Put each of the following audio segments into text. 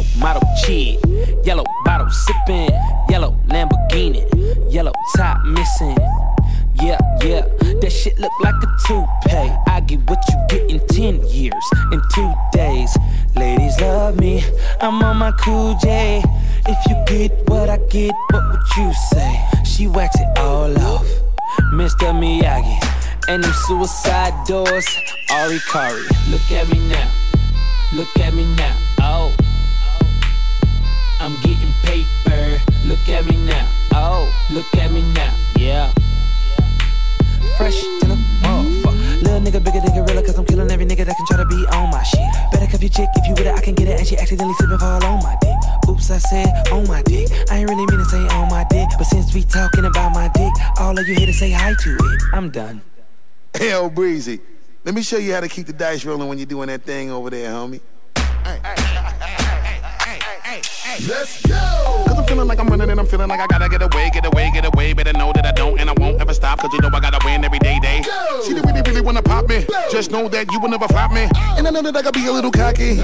yellow model cheat, yellow bottle sipping, yellow Lamborghini, yellow top missing. Yeah, yeah, that shit look like a toupee. I get what you get in 10 years, in two days. Ladies love me, I'm on my cool J. If you get what I get, what would you say? She wax it all off, Mr. Miyagi. And them suicide doors, Hari Kari. Look at me now, look at me now. I'm getting paper, look at me now, oh. Look at me now, yeah fresh than a motherfucker. Little nigga bigger than gorilla, cause I'm killing every nigga that can try to be on my shit. Better cuff your chick, if you with it, I can get it, and she accidentally slipping fall on my dick. Oops, I said on my dick. I ain't really mean to say on my dick, but since we talking about my dick, all of you here to say hi to it. I'm done. Hell, Breezy. Let me show you how to keep the dice rolling when you're doing that thing over there, homie. Let's go! Cause I'm feeling like I'm running and I'm feeling like I gotta get away, get away, get away. Better know that I don't and I won't ever stop. Cause you know I gotta win every day, day. Go. She really, really wanna pop me. Go. Just know that you will never flop me. Oh. And I know that I gotta be a little cocky.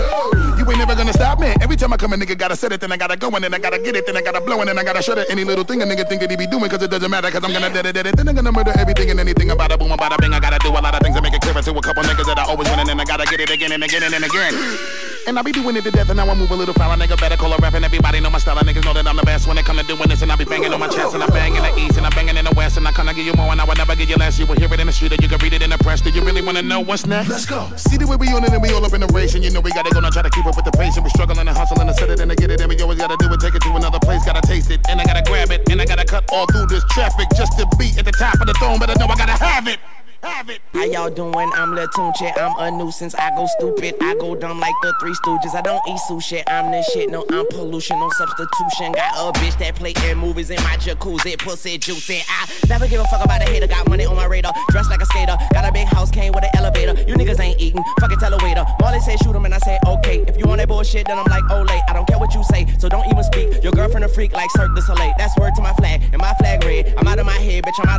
You ain't never gonna stop me. Every time I come a nigga gotta set it, then I gotta go and then I gotta get it, then I gotta blow and then I gotta shut it. Any little thing a nigga think that he be doing cause it doesn't matter cause I'm gonna dead it, dead it. Then I'm gonna murder everything and anything about a boom, about a bing. I gotta do a lot of things to make it clear to a couple niggas that I always win and then I gotta get it again and again and again. And I be doing it to death and now I move a little foul. Nigga better call a rap and everybody know my style. Niggas know that I'm the best when it come to doing this and I be banging on my chest and I bang in the east and I banging in the west and I kinda give you more and I would never give you less. You will hear it in the street and you can read it in the press. Do you really wanna know what's next? Let's go. See the way we on it and we all up in the race and you know we gotta go now try to keep up with the pace and we struggling and hustling to set it and to get it and we always gotta do it, take it to another place, gotta taste it and I gotta grab it and I gotta cut all through this traffic just to be at the top of the throne, but I know I gotta have it. How y'all doing? I'm Lil Tunechi. I'm a nuisance. I go stupid. I go dumb like the Three Stooges. I don't eat sushi. I'm the shit. No, I'm pollution. No substitution. Got a bitch that play in movies in my jacuzzi. Pussy juicy. I never give a fuck about a hater. Got money on my radar. Dressed like a skater. Got a big house. Came with an elevator. You niggas ain't eating. Fucking tell a waiter. Molly said shoot him and I said okay. If you want that bullshit, then I'm like, late. I don't care what you say. So don't even speak. Your girlfriend a freak like Cirque du Soleil. That's word to my flag. And my flag red. I'm out of my head, bitch. I'm out